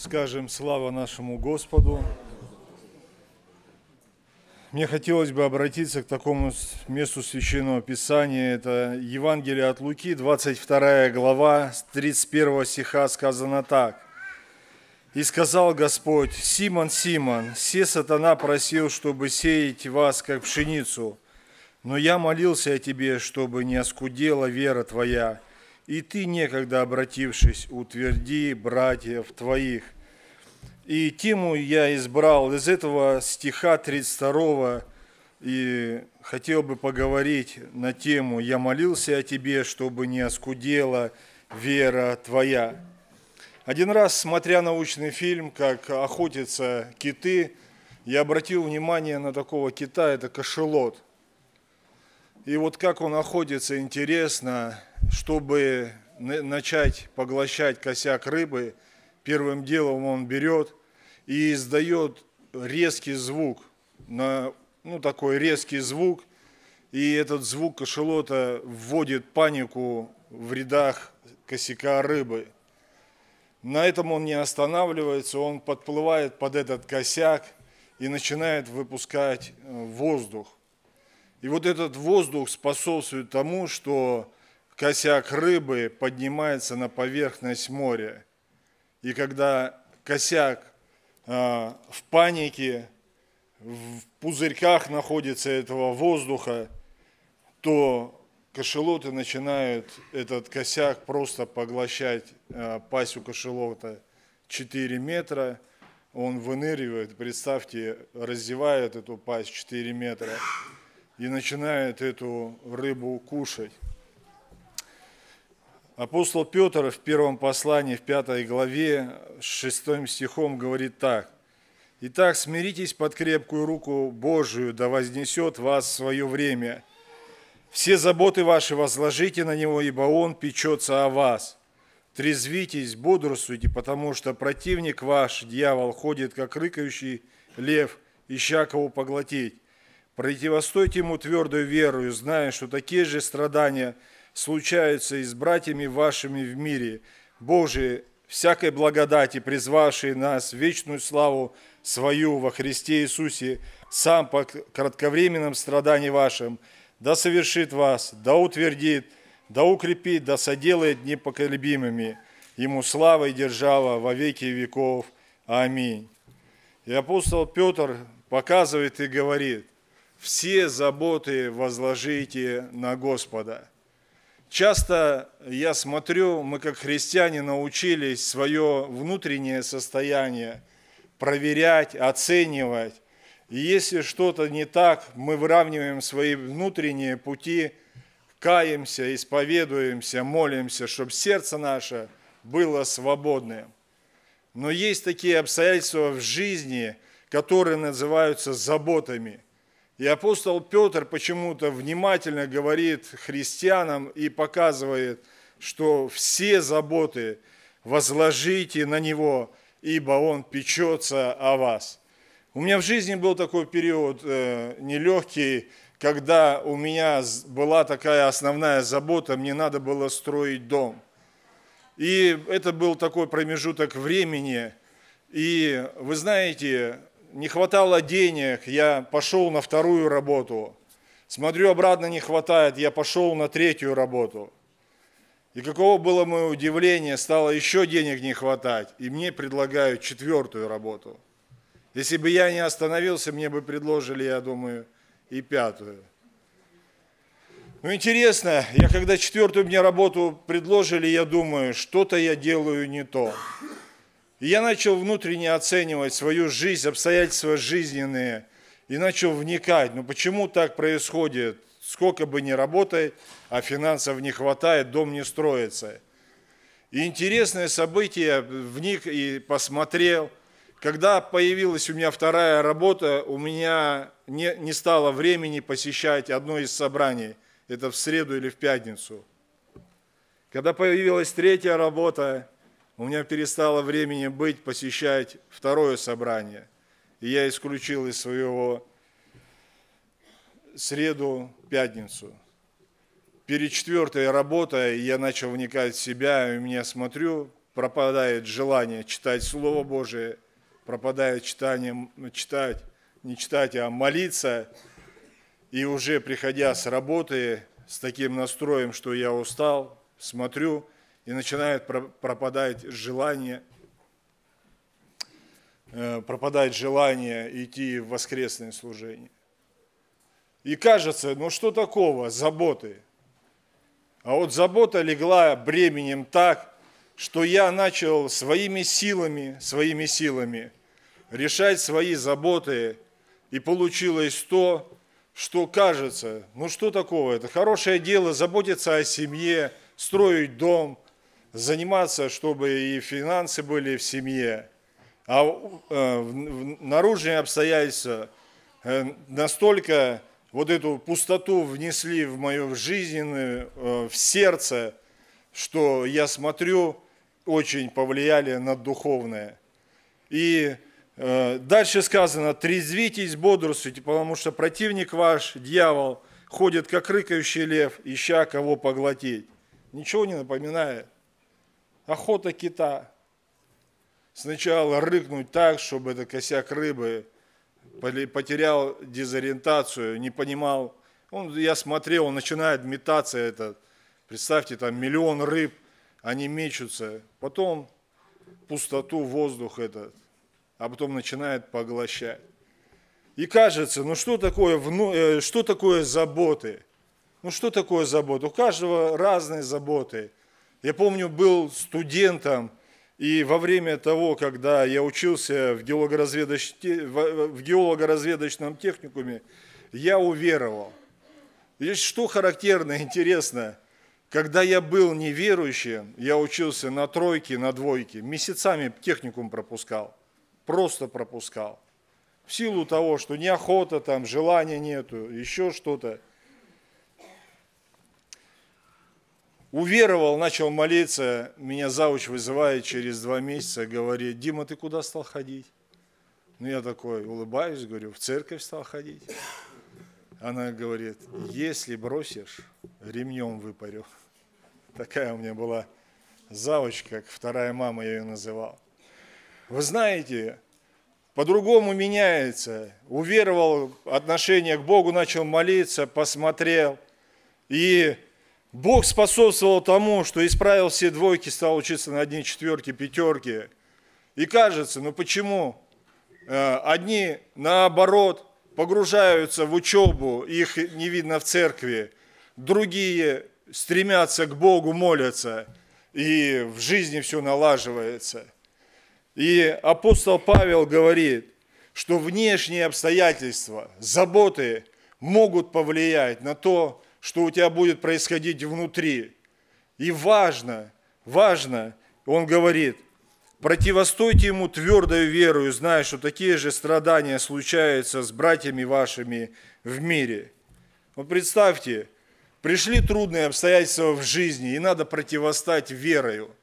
Скажем слава нашему Господу. Мне хотелось бы обратиться к такому месту Священного Писания. Это Евангелие от Луки, 22 глава, с 31 стиха сказано так. «И сказал Господь, Симон, Симон, все сатана просил, чтобы сеять вас, как пшеницу, но я молился о тебе, чтобы не оскудела вера твоя, и ты, некогда обратившись, утверди братьев твоих. И тему я избрал из этого стиха 32 и хотел бы поговорить на тему «Я молился о тебе, чтобы не оскудела вера твоя». Один раз, смотря научный фильм, как охотятся киты, я обратил внимание на такого кита, это кошелот. И вот как он охотится, интересно, чтобы начать поглощать косяк рыбы, первым делом он берет и издает резкий звук, на, ну такой резкий звук, и этот звук кошелота вводит панику в рядах косяка рыбы. На этом он не останавливается, он подплывает под этот косяк и начинает выпускать э, воздух. И вот этот воздух способствует тому, что косяк рыбы поднимается на поверхность моря. И когда косяк э, в панике, в пузырьках находится этого воздуха, то кошелоты начинают этот косяк просто поглощать. Э, пасть у кошелота 4 метра, он выныривает, представьте, раздевает эту пасть 4 метра и начинает эту рыбу кушать. Апостол Петр в первом послании, в пятой главе, шестым стихом говорит так. «Итак, смиритесь под крепкую руку Божию, да вознесет вас свое время. Все заботы ваши возложите на Него, ибо Он печется о вас. Трезвитесь, бодрствуйте, потому что противник ваш, дьявол, ходит, как рыкающий лев, ища кого поглотить. Противостойте ему твердую верою, зная, что такие же страдания – случаются и с братьями вашими в мире. Божие, всякой благодати, призвавший нас в вечную славу свою во Христе Иисусе, сам по кратковременном страдании вашим, да совершит вас, да утвердит, да укрепит, да соделает непоколебимыми. Ему слава и держава во веки веков. Аминь. И апостол Петр показывает и говорит, все заботы возложите на Господа – Часто я смотрю, мы как христиане научились свое внутреннее состояние проверять, оценивать. И если что-то не так, мы выравниваем свои внутренние пути, каемся, исповедуемся, молимся, чтобы сердце наше было свободным. Но есть такие обстоятельства в жизни, которые называются заботами – и апостол Петр почему-то внимательно говорит христианам и показывает, что все заботы возложите на Него, ибо Он печется о вас. У меня в жизни был такой период э, нелегкий, когда у меня была такая основная забота, мне надо было строить дом. И это был такой промежуток времени. И вы знаете, не хватало денег, я пошел на вторую работу. Смотрю, обратно не хватает, я пошел на третью работу. И каково было мое удивление, стало еще денег не хватать, и мне предлагают четвертую работу. Если бы я не остановился, мне бы предложили, я думаю, и пятую. Ну, интересно, я когда четвертую мне работу предложили, я думаю, что-то я делаю не то. И я начал внутренне оценивать свою жизнь, обстоятельства жизненные, и начал вникать, ну почему так происходит, сколько бы ни работай, а финансов не хватает, дом не строится. И интересное событие, вник и посмотрел, когда появилась у меня вторая работа, у меня не, не стало времени посещать одно из собраний, это в среду или в пятницу. Когда появилась третья работа, у меня перестало времени быть посещать второе собрание. И я исключил из своего среду, пятницу. Перед четвертой работой я начал вникать в себя, и у меня смотрю, пропадает желание читать Слово Божие, пропадает читание, читать, не читать, а молиться. И уже приходя с работы с таким настроем, что я устал, смотрю, и начинает пропадать желание, э, пропадает желание идти в воскресное служение. И кажется, ну что такого, заботы. А вот забота легла бременем так, что я начал своими силами, своими силами решать свои заботы, и получилось то, что кажется, ну что такого, это хорошее дело, заботиться о семье, строить дом, заниматься, чтобы и финансы были в семье, а э, наружные обстоятельства э, настолько вот эту пустоту внесли в мою жизненную, э, в сердце, что я смотрю, очень повлияли на духовное. И дальше сказано, трезвитесь, бодрствуйте, потому что противник ваш, дьявол, ходит как рыкающий лев, ища кого поглотить. Ничего не напоминает. Охота кита. Сначала рыкнуть так, чтобы это косяк рыбы потерял дезориентацию, не понимал. Он, я смотрел, он начинает метаться этот. Представьте, там миллион рыб, они мечутся. Потом пустоту, воздух этот, а потом начинает поглощать. И кажется, ну что такое, э, что такое заботы? Ну что такое забота? У каждого разные заботы. Я помню, был студентом, и во время того, когда я учился в, геологоразведоч... в геологоразведочном техникуме, я уверовал. И что характерно, интересно, когда я был неверующим, я учился на тройке, на двойке, месяцами техникум пропускал, просто пропускал. В силу того, что неохота, там, желания нету, еще что-то. Уверовал, начал молиться, меня зауч вызывает через два месяца, говорит, Дима, ты куда стал ходить? Ну, я такой улыбаюсь, говорю, в церковь стал ходить. Она говорит, если бросишь, ремнем выпарю. Такая у меня была завуч, как вторая мама я ее называл. Вы знаете, по-другому меняется. Уверовал отношение к Богу, начал молиться, посмотрел. И Бог способствовал тому, что исправил все двойки, стал учиться на одни четверки, пятерки. И кажется, ну почему? Э, одни, наоборот, погружаются в учебу, их не видно в церкви. Другие стремятся к Богу, молятся, и в жизни все налаживается. И апостол Павел говорит, что внешние обстоятельства, заботы могут повлиять на то, что у тебя будет происходить внутри. И важно, важно, он говорит, противостойте ему твердою верою, зная, что такие же страдания случаются с братьями вашими в мире. Вот представьте, пришли трудные обстоятельства в жизни, и надо противостать верою.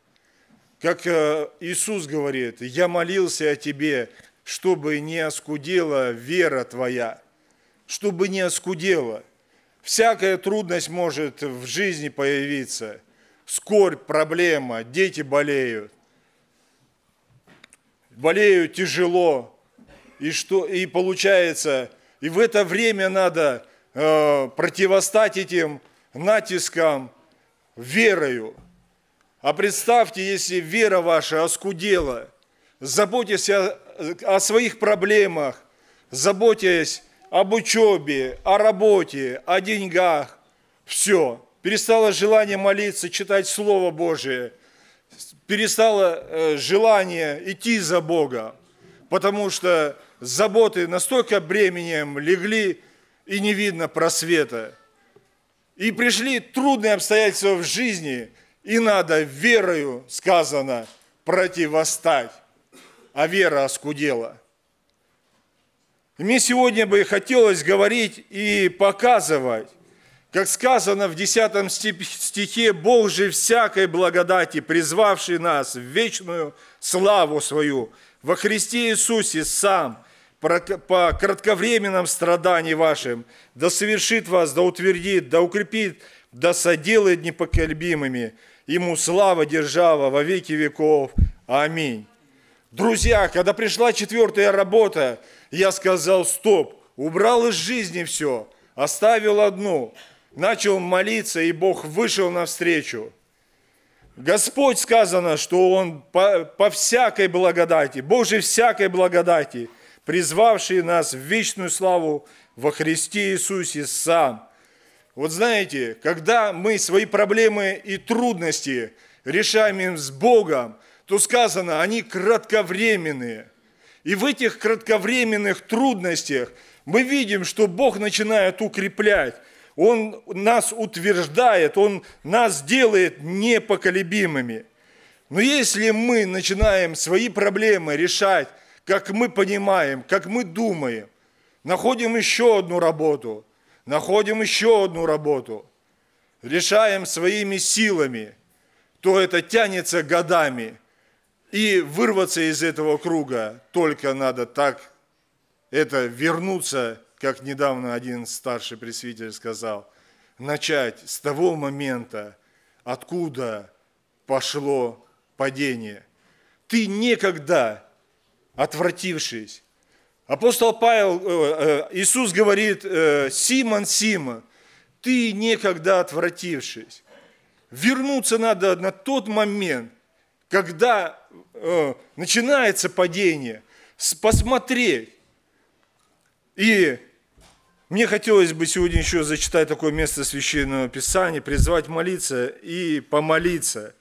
Как э, Иисус говорит, я молился о тебе, чтобы не оскудела вера твоя, чтобы не оскудела – Всякая трудность может в жизни появиться. Скорбь, проблема, дети болеют. Болеют тяжело. И, что, и получается, и в это время надо э, противостать этим натискам верою. А представьте, если вера ваша оскудела, заботьтесь о, о своих проблемах, заботясь об учебе, о работе, о деньгах. Все. Перестало желание молиться, читать Слово Божие. Перестало э, желание идти за Бога. Потому что заботы настолько бременем легли, и не видно просвета. И пришли трудные обстоятельства в жизни, и надо верою, сказано, противостать. А вера оскудела – мне сегодня бы хотелось говорить и показывать, как сказано в 10 стихе, Бог же всякой благодати, призвавший нас в вечную славу свою во Христе Иисусе сам, по кратковременном страдании вашим, да совершит вас, да утвердит, да укрепит, да соделает непоколебимыми Ему слава, держава во веки веков. Аминь. Друзья, когда пришла четвертая работа, я сказал, стоп, убрал из жизни все, оставил одну, начал молиться, и Бог вышел навстречу. Господь сказано, что Он по, по всякой благодати, Божьей всякой благодати, призвавший нас в вечную славу во Христе Иисусе сам. Вот знаете, когда мы свои проблемы и трудности решаем им с Богом, то сказано, они кратковременные. И в этих кратковременных трудностях мы видим, что Бог начинает укреплять, Он нас утверждает, Он нас делает непоколебимыми. Но если мы начинаем свои проблемы решать, как мы понимаем, как мы думаем, находим еще одну работу, находим еще одну работу, решаем своими силами, то это тянется годами. И вырваться из этого круга только надо так, это вернуться как недавно один старший пресвитель сказал, начать с того момента, откуда пошло падение. Ты некогда, отвратившись, апостол Павел, э, э, Иисус говорит, э, Симон, Симон, ты некогда отвратившись. Вернуться надо на тот момент, когда начинается падение, посмотреть, и мне хотелось бы сегодня еще зачитать такое место Священного Писания, призвать молиться и помолиться.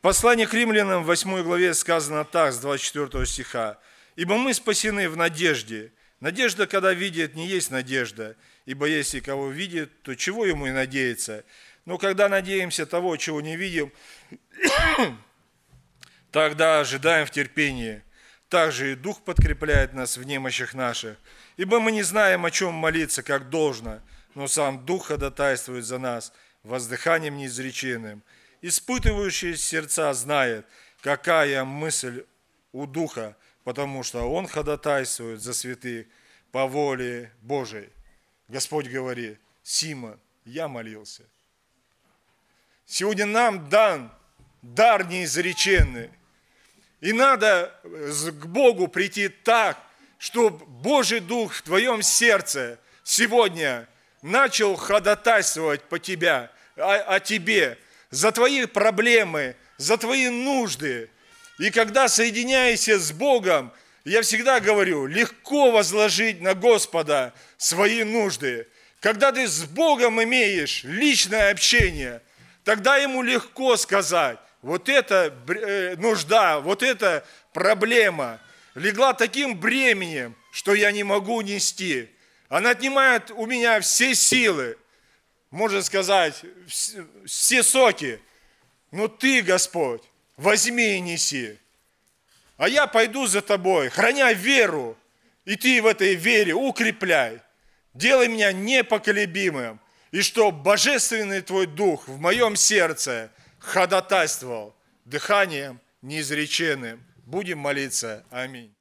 Послание к римлянам в 8 главе сказано так, с 24 стиха. «Ибо мы спасены в надежде. Надежда, когда видит, не есть надежда. Ибо если кого видит, то чего ему и надеяться? Но когда надеемся того, чего не видим, тогда ожидаем в терпении. Также и Дух подкрепляет нас в немощах наших. Ибо мы не знаем, о чем молиться, как должно, но сам Дух ходатайствует за нас воздыханием неизреченным. Испытывающий сердца знает, какая мысль у Духа, потому что Он ходатайствует за святых по воле Божией. Господь говорит, Сима, я молился. Сегодня нам дан дар неизреченный. И надо к Богу прийти так, чтобы Божий Дух в твоем сердце сегодня начал ходатайствовать по тебя, о, о тебе, за твои проблемы, за твои нужды. И когда соединяешься с Богом, я всегда говорю, легко возложить на Господа свои нужды. Когда ты с Богом имеешь личное общение, тогда ему легко сказать, вот это э, нужда, вот это проблема – легла таким бременем, что я не могу нести. Она отнимает у меня все силы, можно сказать, все соки. Но ты, Господь, возьми и неси. А я пойду за тобой, храня веру, и ты в этой вере укрепляй. Делай меня непоколебимым, и что Божественный Твой Дух в моем сердце ходатайствовал дыханием неизреченным Будем молиться. Аминь.